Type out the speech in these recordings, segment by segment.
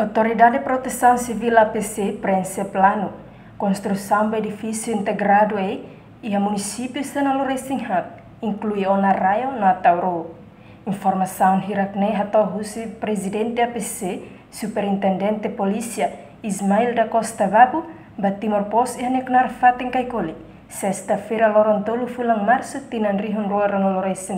Autoridade de Proteção Civil APC preenche plano construção do edifício integrado e e a município de Naloresinhat inclui ona raio na Tauro. Informação Hirakne Hatohusi, presidente APC, superintendente de polícia Ismail da Costa Babu, batimor pos e haneknar fatin kaikoli. Sexta-feira, Lorontolo, Fulang Março, Tinan Rihun Roa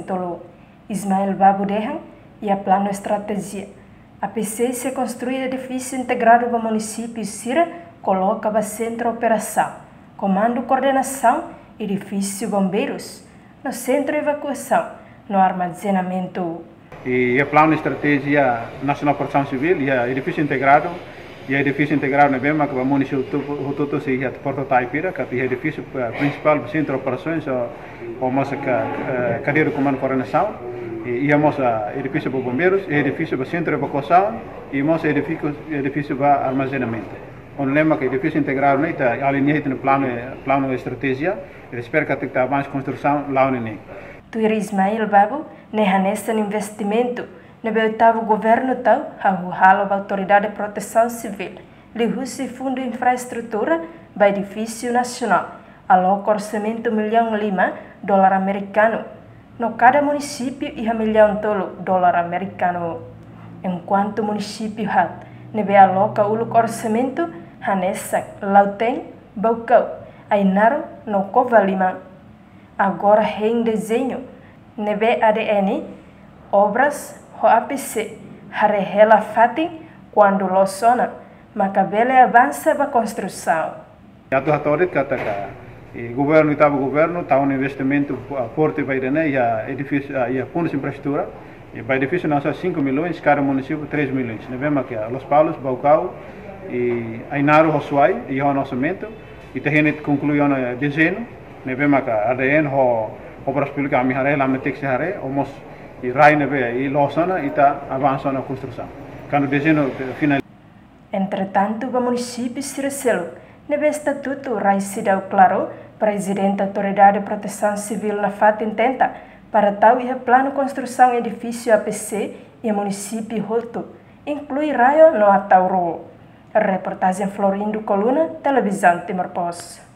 Tolo. Ismail Babu Dehan e a plano estratégia. A PC se construída edifício integrado para o município Sira, coloca o centro de operação, comando coordenação, edifício bombeiros, no centro de evacuação, no armazenamento. E o plano de estratégia nacional de proteção civil e o edifício integrado e edifício integrado na BEMA que o município todo se ia Taipira, que é o edifício principal do centro de operações, ou nossa cadeia de comando coordenação íamos a edifício para bombeiros, edifício para centro de evacuação e íamos edifício, edifício para armazenamento. O lema que edifício integrado não está alinhado no plano plano de estratégia, espero que tenha mais construção lá no Tuir Ismail Babu, nehanessa investimento, no oitavo governo tal, a a autoridade de proteção civil, lihusi fundo infraestrutura para edifício nacional, aloca orçamento milhão lima dólar americano no cada município e milhão tolo dólar americano. Enquanto município hat nebe aloca o orçamento hanessa lauten baucau ainaro no covalima. Agora em desenho nebe ADN obras ho APC harehela fatin quando losona macabele avança para construção. Já tu hatorit katakan e governo estava governo está um investimento forte para né e a edifício e a fundos de infraestrutura. E para edifício nós 5 milhões cada município 3 milhões. Né vemos aqui Los Paulos Baucau e Ainaro Rosuai e o nosso mento. E tem concluiu no desenho né vemos aqui ADN obras públicas a lá metek se hare omos e rai e losana e está avançando a construção. Quando o desenho final Entretanto, o município se recebeu Nebe estatuto, Raicidau claro, presidente da Autoridade de Proteção Civil na FAT intenta para tal e plano construção edifício APC e município Roto, inclui raio no Atauro. Reportagem Florindo Coluna, Televisão Timor Posse.